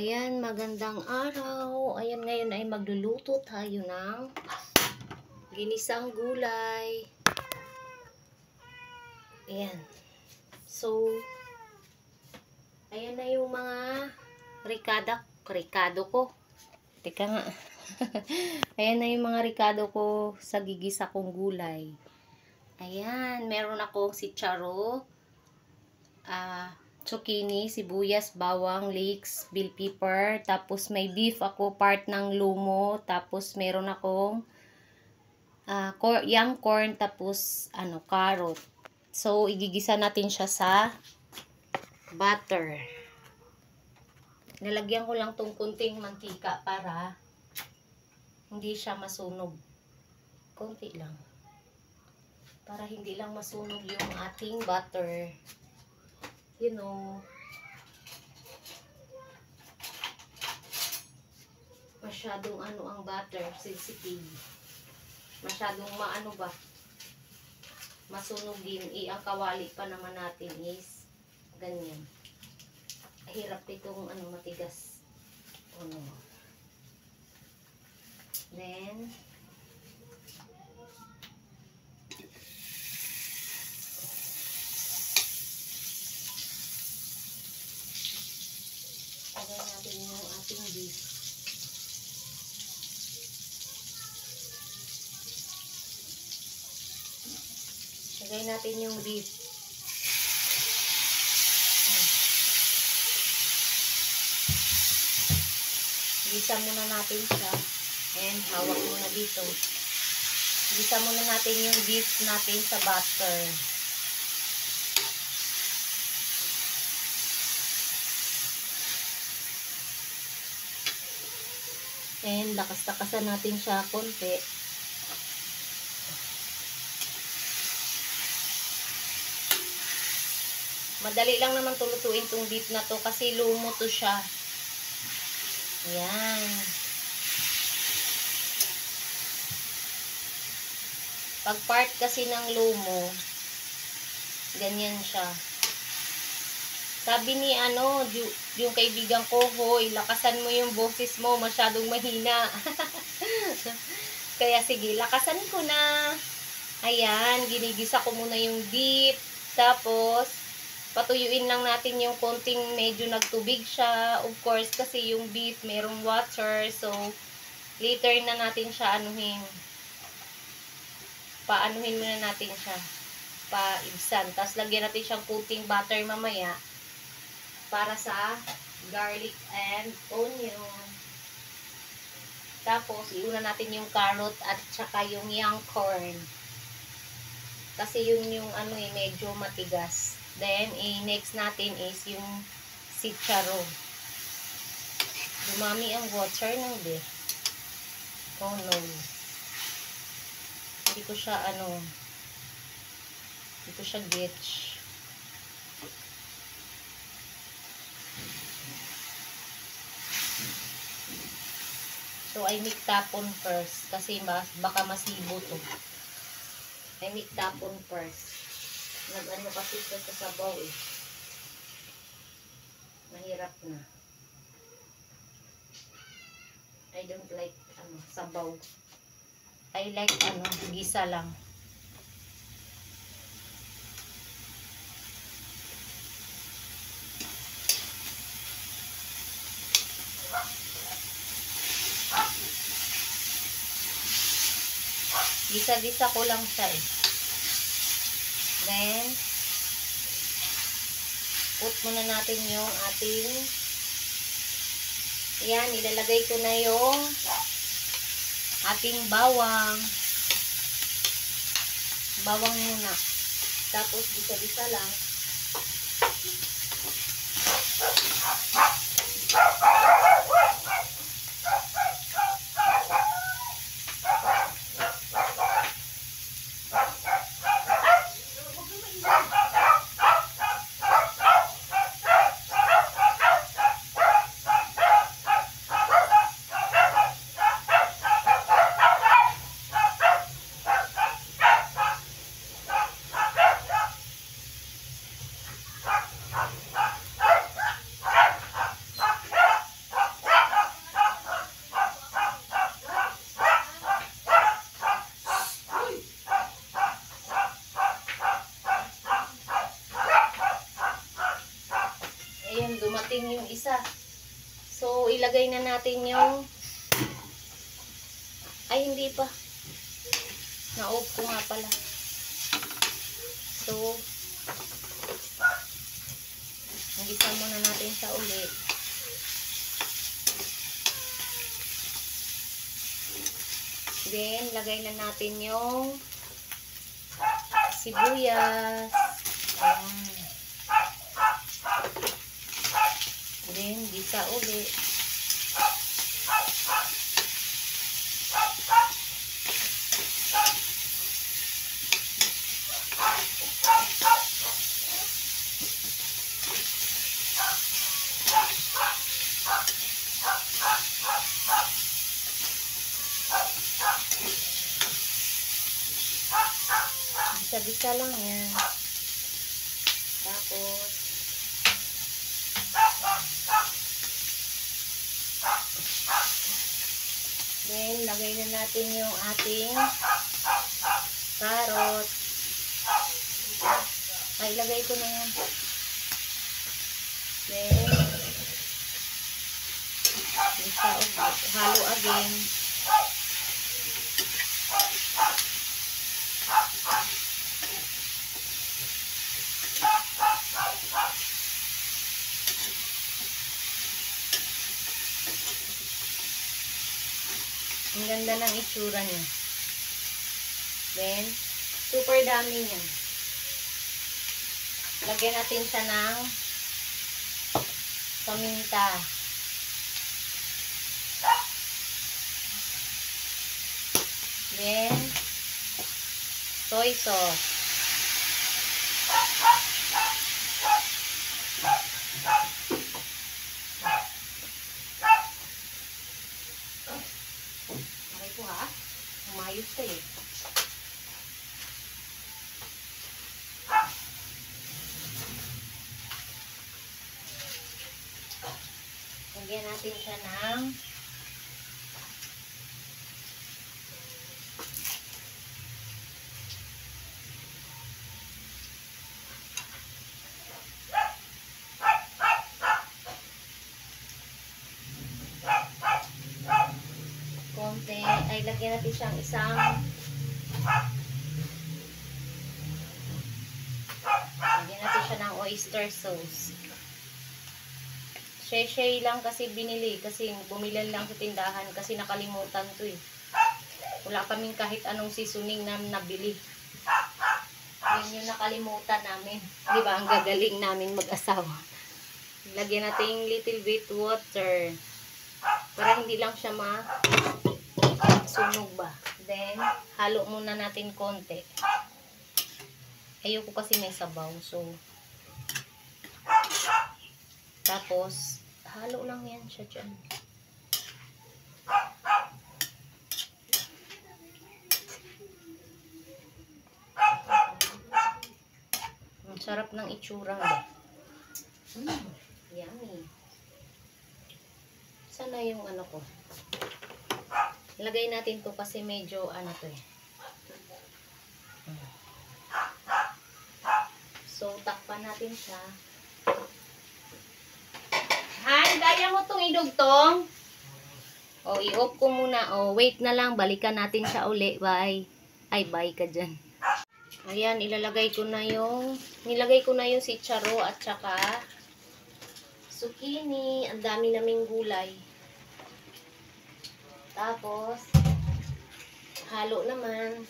Ayan, magandang araw. Ayan, ngayon ay magluluto tayo ng ginisang gulay. Ayan. So, ayan na yung mga ricada, ricado ko. Teka nga. ayan na yung mga ricado ko sa gigisa kong gulay. Ayan, meron akong si Charo. Ah, zucchini, sibuyas, bawang, leeks, bell pepper, tapos may beef ako, part ng lumo, tapos meron akong uh, cor young corn, tapos ano, carrot. So, igigisa natin siya sa butter. Nalagyan ko lang tong kunting mantika para hindi siya masunog. Kunti lang. Para hindi lang masunog yung ating butter you know, masyadong ano ang butter, sensitive. Masyadong maano ba, masunog din. I, ang kawali pa naman natin is ganyan. Hirap itong ano, matigas. Ano. Then, Lagay natin yung ating beef. Lagay natin yung beef. Gisa muna natin siya. And hawak muna dito. Gisa muna natin yung beef natin sa butter. And lakas-lakasan natin siya konti. Madali lang naman tulutuin tong beef na to kasi lumo to siya. Ayan. Pag part kasi ng lumo, ganyan siya. Sabi ni ano, yung kaibigan ko, hoy, lakasan mo yung boses mo, masyadong mahina. Kaya sige, lakasan ko na. Ayan, ginigisa ko muna yung beef. Tapos, patuyuin lang natin yung konting medyo nagtubig siya. Of course, kasi yung beef merong water. So, later na natin siya anuhin. Paanuhin muna natin siya. Paibsan. Tapos, lagyan natin siyang coating butter mamaya para sa garlic and onion. Tapos, iuna natin yung carrot at saka yung young corn. Kasi yun yung ano eh, medyo matigas. Then, i-next natin is yung sitcharo. Dumami ang water ng beef. Oh no. Hindi ko siya ano, hindi ko siya gets. So, I make tapon first. Kasi mas, baka masibo to. I make tapon first. Nag-ano kasi ito sa sabaw eh. Mahirap na. I don't like ano, sabaw. I like ano, gisa lang. Gisa-gisa ko lang siya eh. Then, put muna natin yung ating yan, ilalagay ko na yung ating bawang. Bawang muna. Tapos, bisa-bisa lang. Ilagay na natin yung ay hindi pa na-off ko nga pala so Nagisa muna natin sa uli. Then, lagay na natin yung sibuyas. Ayan. Then, gisa uli. Bisa-bisa lang yan. Tapos, then, lagay na natin yung ating carrot. Ay, lagay ko na yan. Then, bisa halo again. Ang ganda ng itsura niya. Then, super dami niya. Lagyan natin siya ng paminta. Then, soy sauce. Okay po ha. Umayos ka eh. Lagyan natin siya ng konti. Ay, lagyan natin siyang isang lagyan natin siya ng oyster sauce. Shay-shay lang kasi binili kasi bumilan lang sa tindahan kasi nakalimutan to eh. Wala kaming kahit anong seasoning na nabili. Yan yung nakalimutan namin. Di ba? Ang gagaling namin mag-asawa. Lagyan natin little bit water. Para hindi lang siya ma sunog ba. Then, halo muna natin konti. Ayoko kasi may sabaw. So, tapos, halo lang yan siya dyan. Ang sarap ng itsura? Mm, yummy. Sana yung ano ko. Lagay natin to kasi medyo ano to eh. So, takpan natin siya. Han, kaya mo tong idugtong? O, i-off ko muna. O, wait na lang. Balikan natin siya uli. Bye. Ay, bye ka dyan. Ayan, ilalagay ko na yung, nilagay ko na yung si Charo at saka zucchini. Ang dami naming gulay. Tapos, halo naman.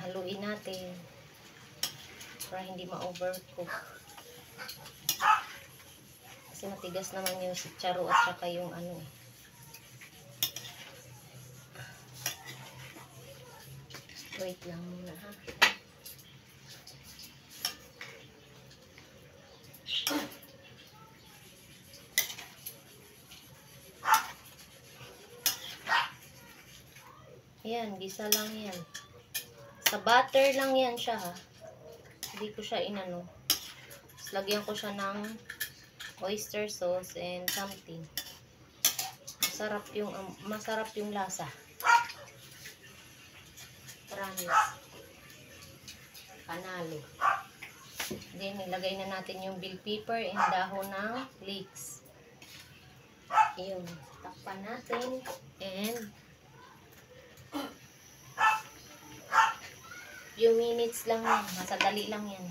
Haluin natin. Para hindi ma-overcook. Kasi matigas naman yung Charo at saka yung ano eh. Wait lang muna ha. Ayan, gisa lang yan. Sa butter lang yan siya ha. Hindi ko siya inano. Tapos lagyan ko siya ng oyster sauce and something. Masarap yung um, masarap yung lasa. Promise. Panalo. Then, ilagay na natin yung bell pepper and dahon ng leeks. Yun. Takpan natin. And, few minutes lang yan. Masadali lang yan.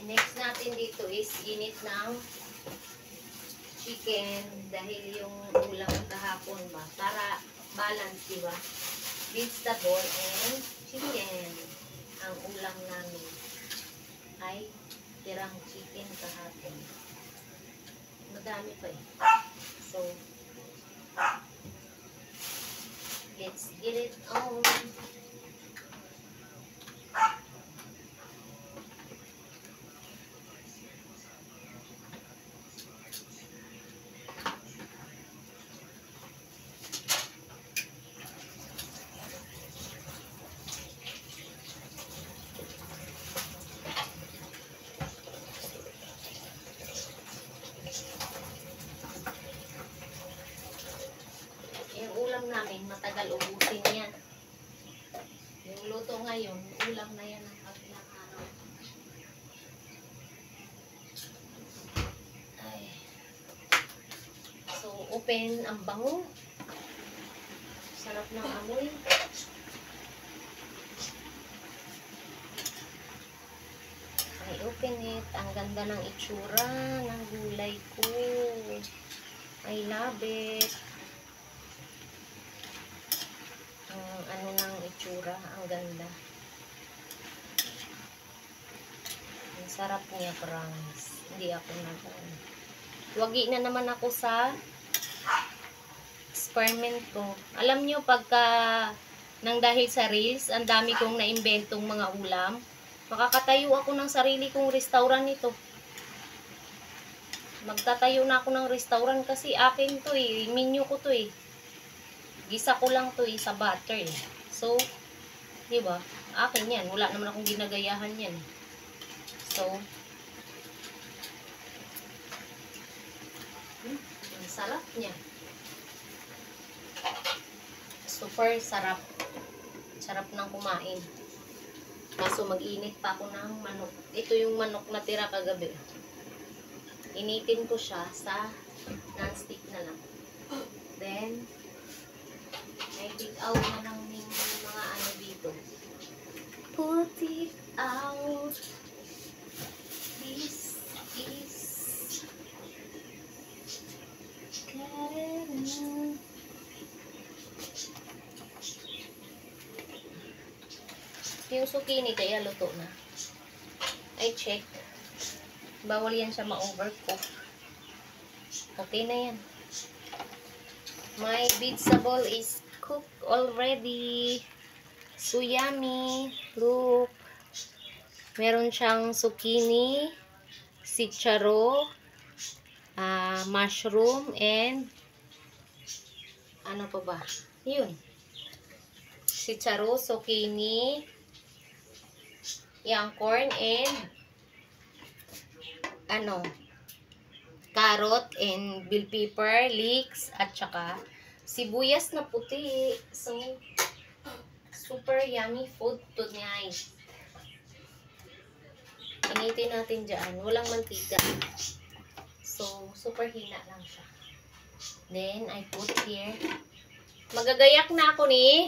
And next natin dito is init ng chicken dahil yung ulam kahapon ba para balance, di ba? Vegetable and chicken ang ulam namin ay tirang chicken kahapon. Madami pa eh. So, let's get it on. Yung ulam namin, matagal ubusin yan. Yung luto ngayon, ulam na yan ang kabilang araw. Ay. So, open ang bango. Sarap ng amoy. I open it. Ang ganda ng itsura ng gulay ko. I love it. Ang ano itsura, ang ganda. Ang sarap niya, promise. Hindi ako nag Wagi na naman ako sa experiment ko. Alam nyo, pagka nang dahil sa reels, ang dami kong naimbentong mga ulam, makakatayo ako ng sarili kong restaurant nito. Magtatayo na ako ng restaurant kasi akin to eh. Menu ko to eh. Gisa ko lang to eh sa butter eh. So, di ba? Akin yan. Wala naman akong ginagayahan yan. So, hmm, ang sarap niya. Super sarap. Sarap ng kumain. Kaso mag-init pa ako ng manok. Ito yung manok na tira kagabi. Initin ko siya sa non-stick na lang. Then, I take out na yung mga ano. Put it out. This is Karen. Yung zucchini kaya luto na. I check. Bawal yan siya ma-overcook. Okay na yan. My vegetable is cooked already. So yummy. Look. Meron siyang zucchini, sitsaro, ah, mushroom, and ano pa ba? Yun. Sitsaro, zucchini, yung corn, and ano, carrot and bell pepper, leeks, at saka sibuyas na puti. So, super yummy food tonight. Initin natin dyan. Walang mantika. So, super hina lang siya. Then, I put here. Magagayak na ako ni